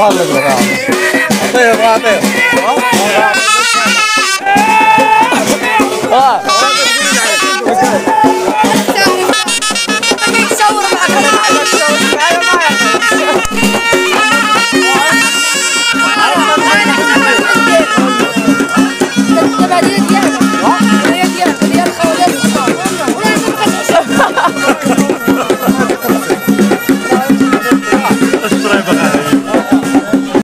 放了，哥，对，放对，好，好，好，啊，好，这厉，